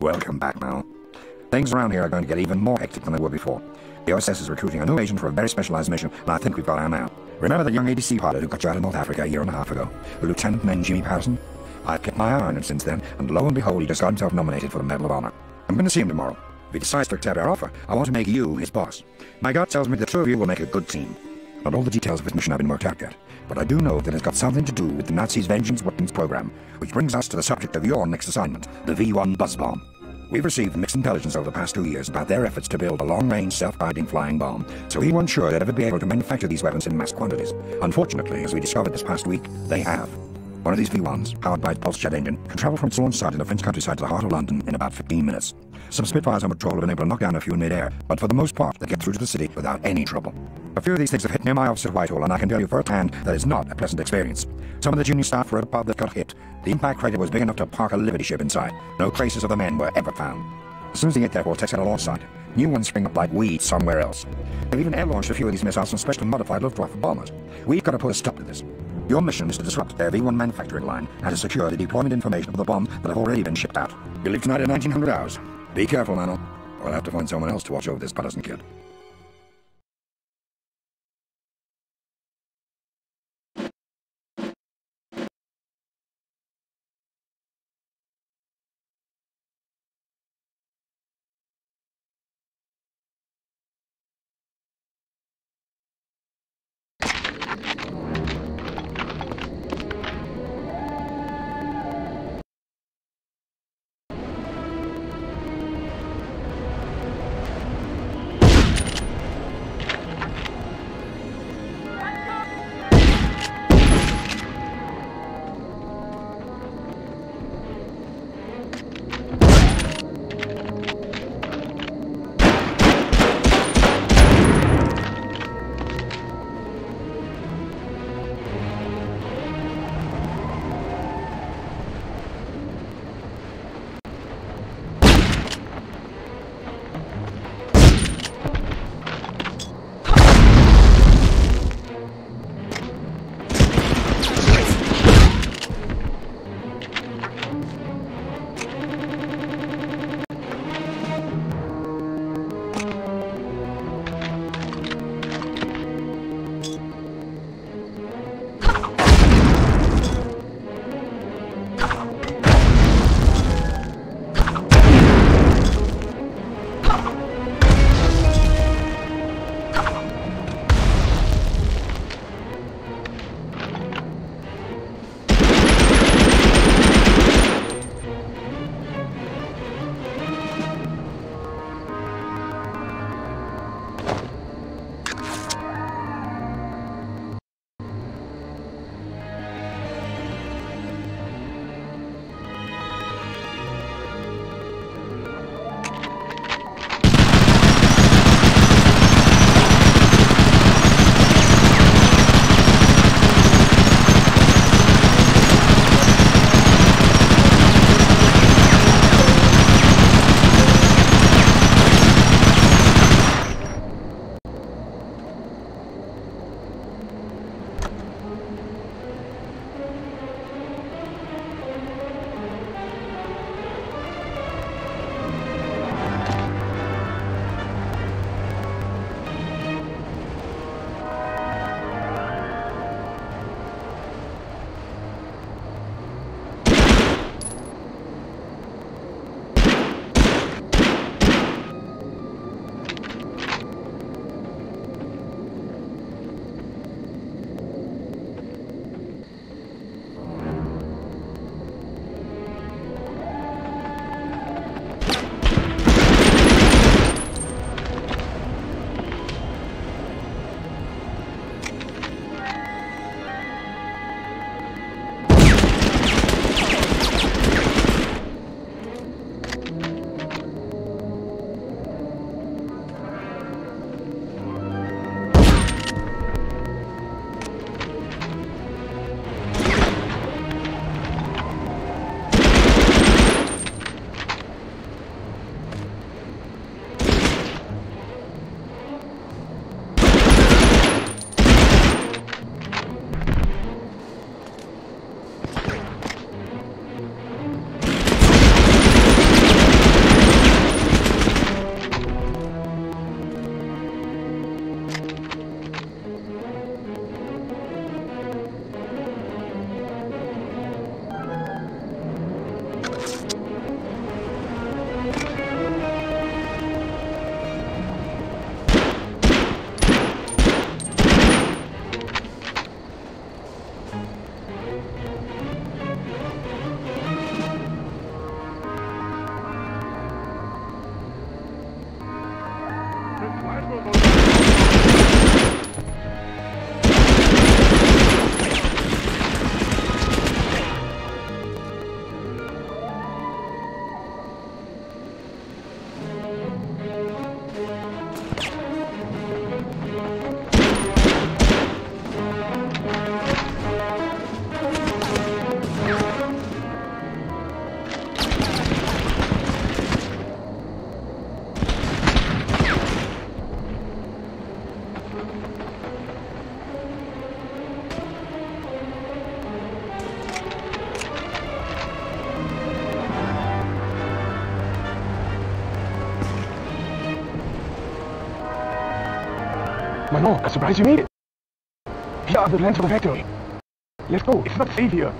Welcome back, Mal. Things around here are going to get even more hectic than they were before. The OSS is recruiting a new agent for a very specialized mission, and I think we've got our man. Remember that young ADC pilot who got you out of North Africa a year and a half ago? The lieutenant named Jimmy Patterson? I've kept my eye on him since then, and lo and behold, he just got himself nominated for the Medal of Honor. I'm going to see him tomorrow. If he decides to accept our offer, I want to make you his boss. My gut tells me the two of you will make a good team. Not all the details of his mission have been worked out yet, but I do know that it's got something to do with the Nazis' Vengeance Weapons program, which brings us to the subject of your next assignment, the V-1 buzz bomb. We've received mixed intelligence over the past two years about their efforts to build a long-range, self-guiding flying bomb, so we weren't sure they'd ever be able to manufacture these weapons in mass quantities. Unfortunately, as we discovered this past week, they have. One of these V1s, powered by its pulse jet engine, can travel from its launch site in the French countryside to the heart of London in about 15 minutes. Some Spitfires on patrol have been able to knock down a few in mid-air, but for the most part, they get through to the city without any trouble. A few of these things have hit near my office at Whitehall, and I can tell you firsthand that it's not a pleasant experience. Some of the junior staff were at a pub that got hit. The impact crater was big enough to park a Liberty ship inside. No traces of the men were ever found. As soon as they get there, we'll out a launch site. New ones spring up like weeds somewhere else. They've even air-launched a few of these missiles from specially modified Luftwaffe bombers. We've got to put a stop to this. Your mission is to disrupt their V1 manufacturing line and to secure the deployment information of the bombs that have already been shipped out. You leave tonight at 1900 hours. Be careful, Manon. I'll have to find someone else to watch over this Patterson kid. Manon, I'm surprised you made it. Here are the plans for the factory. Let's go. It's not safe here.